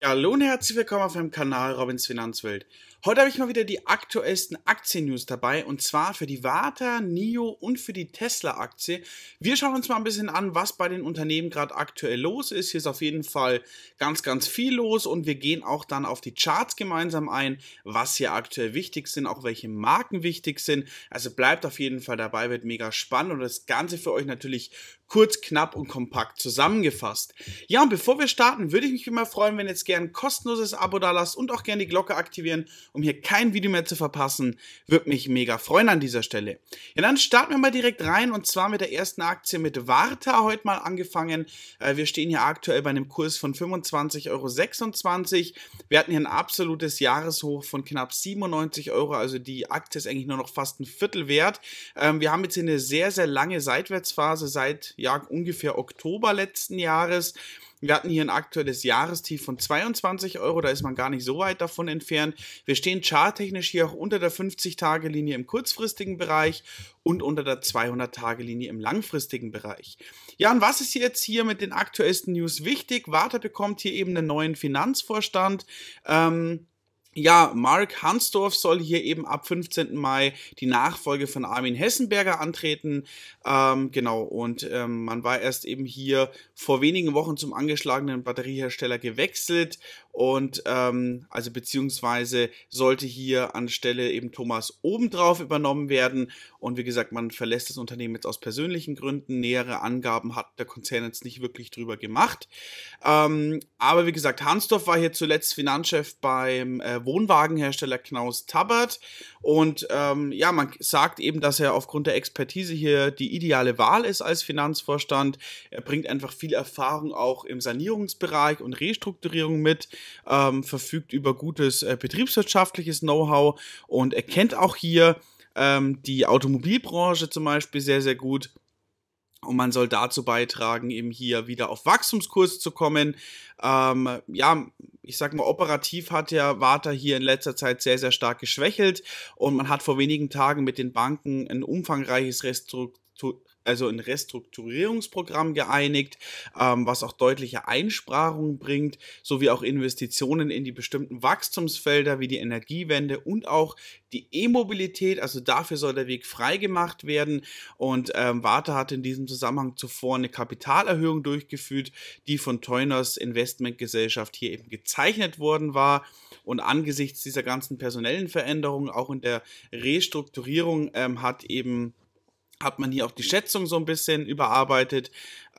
Ja, hallo und herzlich willkommen auf meinem Kanal Robins Finanzwelt. Heute habe ich mal wieder die aktuellsten Aktien-News dabei und zwar für die Warta, NIO und für die Tesla-Aktie. Wir schauen uns mal ein bisschen an, was bei den Unternehmen gerade aktuell los ist. Hier ist auf jeden Fall ganz, ganz viel los und wir gehen auch dann auf die Charts gemeinsam ein, was hier aktuell wichtig sind, auch welche Marken wichtig sind. Also bleibt auf jeden Fall dabei, wird mega spannend und das Ganze für euch natürlich kurz, knapp und kompakt zusammengefasst. Ja, und bevor wir starten, würde ich mich immer freuen, wenn ihr jetzt gerne ein kostenloses Abo da lasst und auch gerne die Glocke aktivieren, um hier kein Video mehr zu verpassen. Würde mich mega freuen an dieser Stelle. Ja, dann starten wir mal direkt rein und zwar mit der ersten Aktie mit Warta heute mal angefangen. Äh, wir stehen hier aktuell bei einem Kurs von 25,26 Euro. Wir hatten hier ein absolutes Jahreshoch von knapp 97 Euro, also die Aktie ist eigentlich nur noch fast ein Viertel wert. Ähm, wir haben jetzt hier eine sehr, sehr lange Seitwärtsphase seit ja, ungefähr Oktober letzten Jahres. Wir hatten hier ein aktuelles Jahrestief von 22 Euro, da ist man gar nicht so weit davon entfernt. Wir stehen charttechnisch hier auch unter der 50-Tage-Linie im kurzfristigen Bereich und unter der 200-Tage-Linie im langfristigen Bereich. Ja, und was ist jetzt hier mit den aktuellsten News wichtig? Warta bekommt hier eben einen neuen Finanzvorstand. Ähm, ja, Mark Hansdorf soll hier eben ab 15. Mai die Nachfolge von Armin Hessenberger antreten. Ähm, genau, und ähm, man war erst eben hier vor wenigen Wochen zum angeschlagenen Batteriehersteller gewechselt und ähm, also beziehungsweise sollte hier anstelle eben Thomas obendrauf übernommen werden. Und wie gesagt, man verlässt das Unternehmen jetzt aus persönlichen Gründen. Nähere Angaben hat der Konzern jetzt nicht wirklich drüber gemacht. Ähm, aber wie gesagt, Hansdorf war hier zuletzt Finanzchef beim äh, Wohnwagenhersteller Knaus Tabbert. Und ähm, ja, man sagt eben, dass er aufgrund der Expertise hier die ideale Wahl ist als Finanzvorstand. Er bringt einfach viel Erfahrung auch im Sanierungsbereich und Restrukturierung mit ähm, verfügt über gutes äh, betriebswirtschaftliches Know-how und erkennt auch hier ähm, die Automobilbranche zum Beispiel sehr, sehr gut. Und man soll dazu beitragen, eben hier wieder auf Wachstumskurs zu kommen. Ähm, ja, ich sag mal, operativ hat ja Warta hier in letzter Zeit sehr, sehr stark geschwächelt und man hat vor wenigen Tagen mit den Banken ein umfangreiches Also ein Restrukturierungsprogramm geeinigt, ähm, was auch deutliche Einsparungen bringt, sowie auch Investitionen in die bestimmten Wachstumsfelder wie die Energiewende und auch die E-Mobilität. Also dafür soll der Weg freigemacht werden. Und ähm, Warte hat in diesem Zusammenhang zuvor eine Kapitalerhöhung durchgeführt, die von Teuners Investmentgesellschaft hier eben gezeichnet worden war. Und angesichts dieser ganzen personellen Veränderungen, auch in der Restrukturierung, ähm, hat eben hat man hier auch die Schätzung so ein bisschen überarbeitet,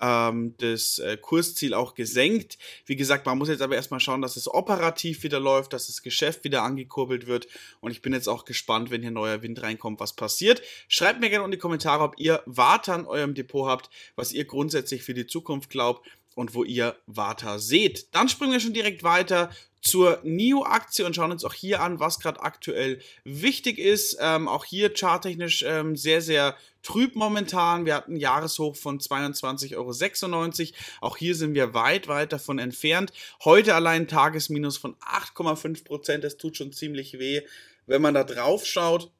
ähm, das äh, Kursziel auch gesenkt. Wie gesagt, man muss jetzt aber erstmal schauen, dass es operativ wieder läuft, dass das Geschäft wieder angekurbelt wird. Und ich bin jetzt auch gespannt, wenn hier neuer Wind reinkommt, was passiert. Schreibt mir gerne in die Kommentare, ob ihr Warte an eurem Depot habt, was ihr grundsätzlich für die Zukunft glaubt und wo ihr Vata seht. Dann springen wir schon direkt weiter zur NIO-Aktie und schauen uns auch hier an, was gerade aktuell wichtig ist. Ähm, auch hier charttechnisch ähm, sehr, sehr trüb momentan. Wir hatten Jahreshoch von 22,96 Euro. Auch hier sind wir weit, weit davon entfernt. Heute allein Tagesminus von 8,5 Prozent. Das tut schon ziemlich weh, wenn man da drauf schaut.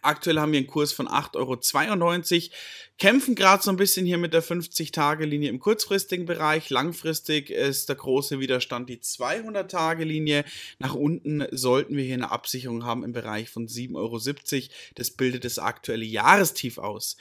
Aktuell haben wir einen Kurs von 8,92 Euro. Kämpfen gerade so ein bisschen hier mit der 50-Tage-Linie im kurzfristigen Bereich. Langfristig ist der große Widerstand die 200-Tage-Linie. Nach unten sollten wir hier eine Absicherung haben im Bereich von 7,70 Euro. Das bildet das aktuelle Jahrestief aus.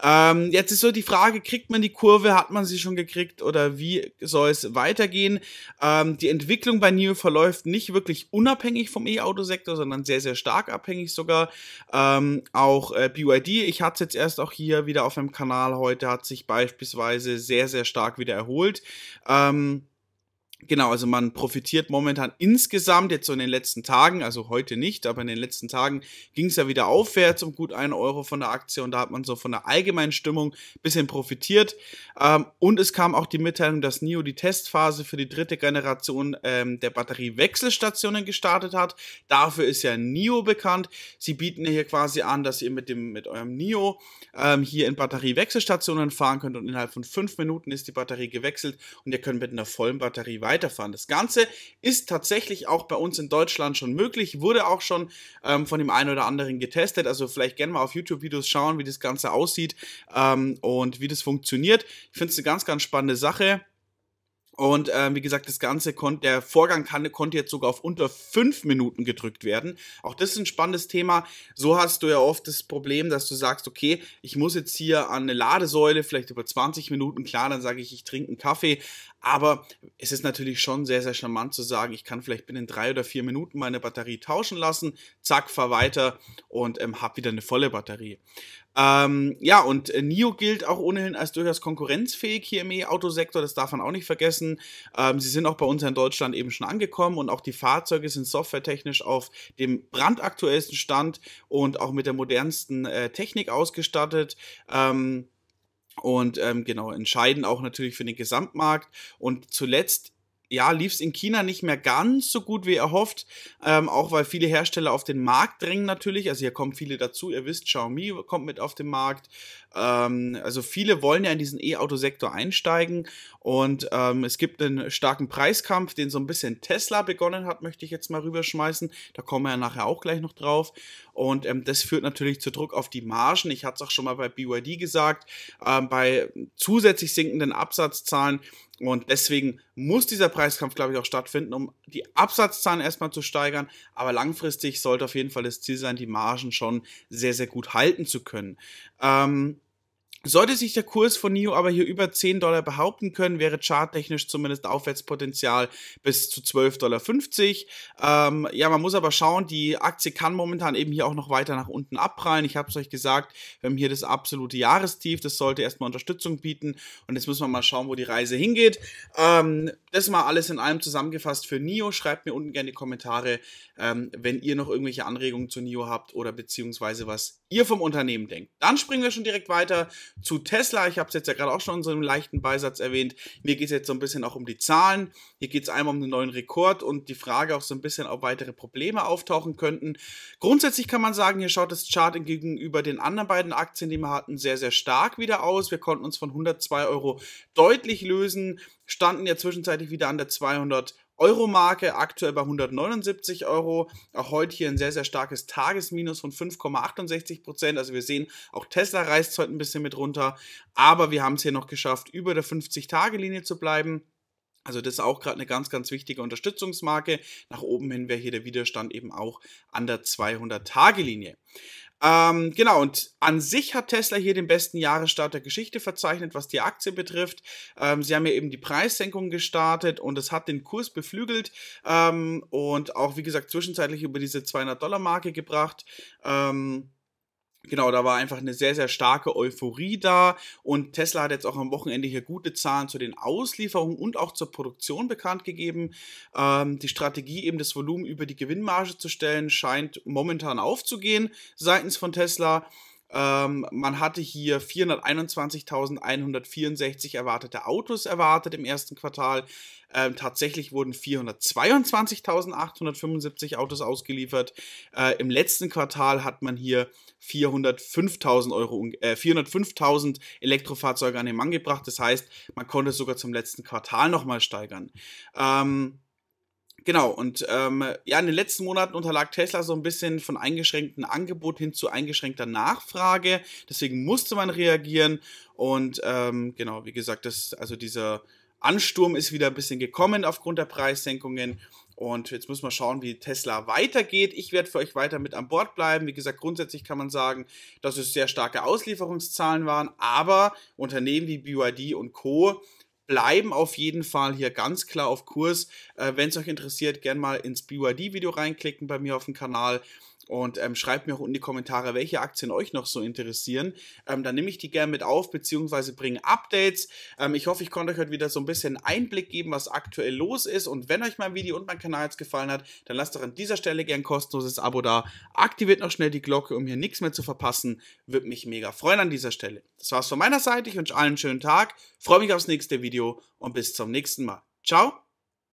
Ähm, jetzt ist so die Frage, kriegt man die Kurve? Hat man sie schon gekriegt? Oder wie soll es weitergehen? Ähm, die Entwicklung bei NIO verläuft nicht wirklich unabhängig vom E-Auto-Sektor, sondern sehr, sehr stark abhängig sogar. Ähm, auch äh, BYD, ich hatte es jetzt erst auch hier wieder auf einem Kanal heute, hat sich beispielsweise sehr, sehr stark wieder erholt. Ähm, Genau, also man profitiert momentan insgesamt jetzt so in den letzten Tagen, also heute nicht, aber in den letzten Tagen ging es ja wieder aufwärts um gut einen Euro von der Aktie und da hat man so von der allgemeinen Stimmung ein bisschen profitiert. Ähm, und es kam auch die Mitteilung, dass NIO die Testphase für die dritte Generation ähm, der Batteriewechselstationen gestartet hat. Dafür ist ja NIO bekannt. Sie bieten hier quasi an, dass ihr mit dem mit eurem NIO ähm, hier in Batteriewechselstationen fahren könnt und innerhalb von fünf Minuten ist die Batterie gewechselt und ihr könnt mit einer vollen Batterie weiter weiterfahren. Das Ganze ist tatsächlich auch bei uns in Deutschland schon möglich, wurde auch schon ähm, von dem einen oder anderen getestet. Also vielleicht gerne mal auf YouTube-Videos schauen, wie das Ganze aussieht ähm, und wie das funktioniert. Ich finde es eine ganz, ganz spannende Sache. Und äh, wie gesagt, das Ganze konnte, der Vorgang kann, konnte jetzt sogar auf unter fünf Minuten gedrückt werden. Auch das ist ein spannendes Thema. So hast du ja oft das Problem, dass du sagst, okay, ich muss jetzt hier an eine Ladesäule, vielleicht über 20 Minuten, klar, dann sage ich, ich trinke einen Kaffee. Aber es ist natürlich schon sehr, sehr charmant zu sagen, ich kann vielleicht binnen drei oder vier Minuten meine Batterie tauschen lassen, zack, fahr weiter und ähm, habe wieder eine volle Batterie. Ähm, ja, und äh, NIO gilt auch ohnehin als durchaus konkurrenzfähig hier im E-Autosektor, das darf man auch nicht vergessen. Ähm, sie sind auch bei uns in Deutschland eben schon angekommen und auch die Fahrzeuge sind softwaretechnisch auf dem brandaktuellsten Stand und auch mit der modernsten äh, Technik ausgestattet. Ähm, und ähm, genau, entscheidend auch natürlich für den Gesamtmarkt. Und zuletzt ja, lief es in China nicht mehr ganz so gut wie erhofft, ähm, auch weil viele Hersteller auf den Markt drängen natürlich. Also hier kommen viele dazu. Ihr wisst, Xiaomi kommt mit auf den Markt. Ähm, also viele wollen ja in diesen E-Auto-Sektor einsteigen und ähm, es gibt einen starken Preiskampf, den so ein bisschen Tesla begonnen hat, möchte ich jetzt mal rüberschmeißen. Da kommen wir ja nachher auch gleich noch drauf. Und ähm, das führt natürlich zu Druck auf die Margen. Ich hatte es auch schon mal bei BYD gesagt, ähm, bei zusätzlich sinkenden Absatzzahlen und deswegen muss dieser Preiskampf, glaube ich, auch stattfinden, um die Absatzzahlen erstmal zu steigern. Aber langfristig sollte auf jeden Fall das Ziel sein, die Margen schon sehr, sehr gut halten zu können. Ähm, sollte sich der Kurs von NIO aber hier über 10 Dollar behaupten können, wäre charttechnisch zumindest Aufwärtspotenzial bis zu 12,50 Dollar. Ähm, ja, man muss aber schauen, die Aktie kann momentan eben hier auch noch weiter nach unten abprallen. Ich habe es euch gesagt, wir haben hier das absolute Jahrestief, das sollte erstmal Unterstützung bieten und jetzt müssen wir mal schauen, wo die Reise hingeht. Ähm, das mal alles in allem zusammengefasst für NIO. Schreibt mir unten gerne die Kommentare, ähm, wenn ihr noch irgendwelche Anregungen zu NIO habt oder beziehungsweise was ihr vom Unternehmen denkt. Dann springen wir schon direkt weiter zu Tesla. Ich habe es jetzt ja gerade auch schon in so einem leichten Beisatz erwähnt. Mir geht es jetzt so ein bisschen auch um die Zahlen. Hier geht es einmal um den neuen Rekord und die Frage auch so ein bisschen, ob weitere Probleme auftauchen könnten. Grundsätzlich kann man sagen, hier schaut das Chart gegenüber den anderen beiden Aktien, die wir hatten, sehr, sehr stark wieder aus. Wir konnten uns von 102 Euro deutlich lösen, standen ja zwischenzeitlich wieder an der 200 Euro-Marke, aktuell bei 179 Euro. Auch heute hier ein sehr, sehr starkes Tagesminus von 5,68 Prozent. Also wir sehen, auch Tesla reißt heute ein bisschen mit runter. Aber wir haben es hier noch geschafft, über der 50-Tage-Linie zu bleiben. Also das ist auch gerade eine ganz, ganz wichtige Unterstützungsmarke. Nach oben hin wäre hier der Widerstand eben auch an der 200-Tage-Linie. Ähm, genau, und an sich hat Tesla hier den besten Jahresstart der Geschichte verzeichnet, was die Aktie betrifft. Ähm, sie haben ja eben die Preissenkung gestartet und es hat den Kurs beflügelt ähm, und auch, wie gesagt, zwischenzeitlich über diese 200-Dollar-Marke gebracht. Ähm, Genau, da war einfach eine sehr, sehr starke Euphorie da und Tesla hat jetzt auch am Wochenende hier gute Zahlen zu den Auslieferungen und auch zur Produktion bekannt gegeben. Ähm, die Strategie, eben das Volumen über die Gewinnmarge zu stellen, scheint momentan aufzugehen seitens von Tesla. Ähm, man hatte hier 421.164 erwartete Autos erwartet im ersten Quartal. Ähm, tatsächlich wurden 422.875 Autos ausgeliefert. Äh, Im letzten Quartal hat man hier 405.000 Euro, äh, 405.000 Elektrofahrzeuge an den Mann gebracht. Das heißt, man konnte sogar zum letzten Quartal nochmal steigern. Ähm, Genau, und ähm, ja, in den letzten Monaten unterlag Tesla so ein bisschen von eingeschränktem Angebot hin zu eingeschränkter Nachfrage. Deswegen musste man reagieren. Und ähm, genau, wie gesagt, das, also dieser Ansturm ist wieder ein bisschen gekommen aufgrund der Preissenkungen. Und jetzt müssen wir schauen, wie Tesla weitergeht. Ich werde für euch weiter mit an Bord bleiben. Wie gesagt, grundsätzlich kann man sagen, dass es sehr starke Auslieferungszahlen waren, aber Unternehmen wie BYD und Co bleiben auf jeden Fall hier ganz klar auf Kurs. Äh, Wenn es euch interessiert, gerne mal ins BYD-Video reinklicken bei mir auf dem Kanal. Und ähm, schreibt mir auch in die Kommentare, welche Aktien euch noch so interessieren. Ähm, dann nehme ich die gerne mit auf, beziehungsweise bringe Updates. Ähm, ich hoffe, ich konnte euch heute wieder so ein bisschen Einblick geben, was aktuell los ist. Und wenn euch mein Video und mein Kanal jetzt gefallen hat, dann lasst doch an dieser Stelle gerne ein kostenloses Abo da. Aktiviert noch schnell die Glocke, um hier nichts mehr zu verpassen. Würde mich mega freuen an dieser Stelle. Das war's von meiner Seite. Ich wünsche allen einen schönen Tag. Freue mich aufs nächste Video und bis zum nächsten Mal. Ciao.